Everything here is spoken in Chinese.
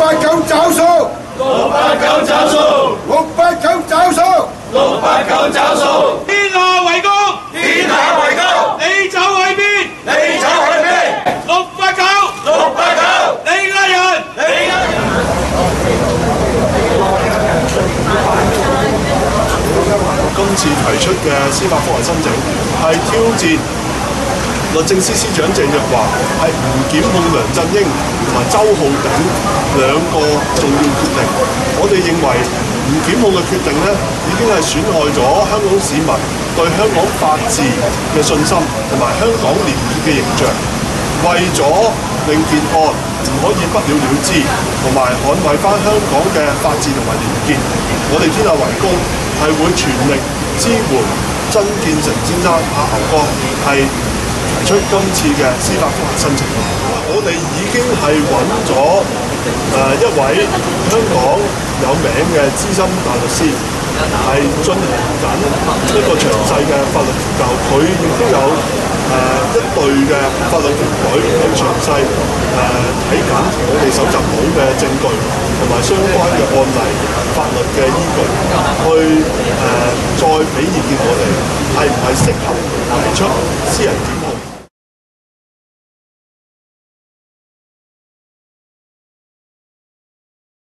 八九找數，六八九找數，六八九找數，六八九找數，天下為公，天下為公，你走去邊？你走去邊？六八九，六八九，你拉人。你呃今次提出嘅司法覆核申請係挑戰律政司司長鄭若華係唔檢控梁振英同埋周浩鼎兩個重要決定。我哋認為唔檢控嘅決定呢，已經係損害咗香港市民對香港法治嘅信心同埋香港廉潔嘅形象。為咗令件案唔可以不了了之，同埋捍衛翻香港嘅法治同埋廉潔，我哋天下為公係會全力支援曾建成先生阿牛哥係提出今次嘅司法覆核申請。我哋已經係揾咗誒一位香港有名嘅資深大律師，係進行緊一個詳細嘅法律研究，佢亦都有誒、一隊嘅法律團隊去詳細誒睇緊我哋搜集到嘅證據同埋相關嘅案例、法律嘅依據，去誒、再俾意見我哋係唔係適合提出私人。